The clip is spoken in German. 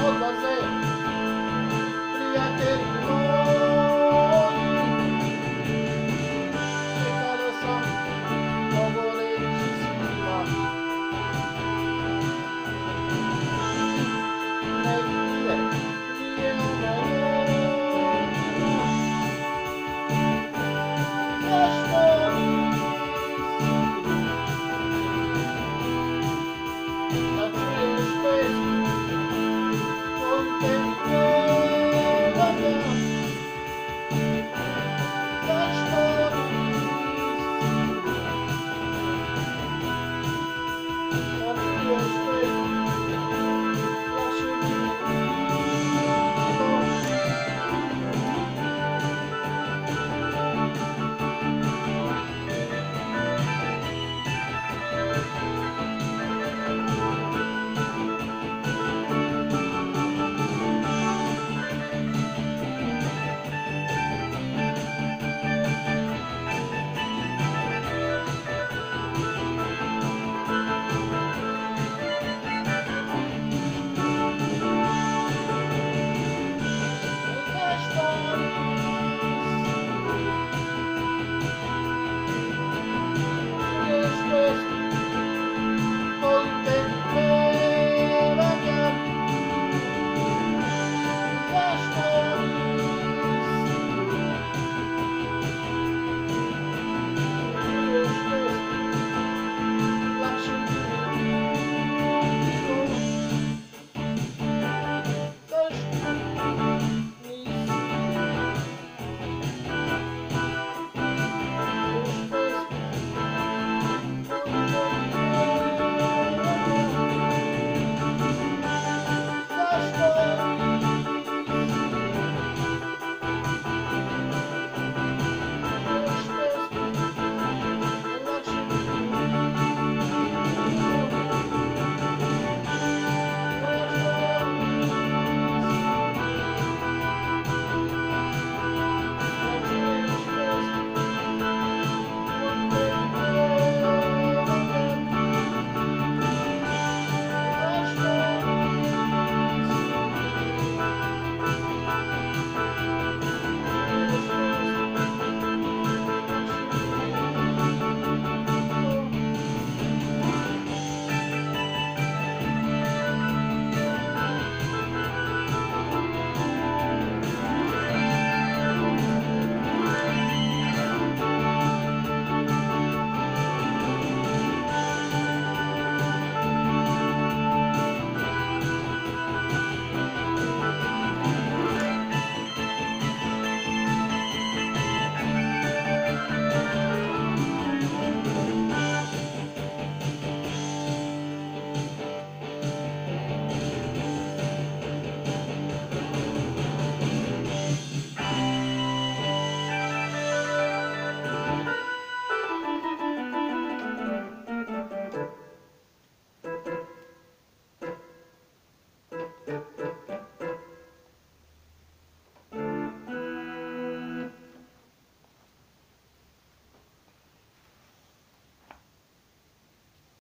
Gott, was